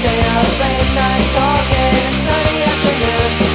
Stay up late nights talking and sunny afternoons.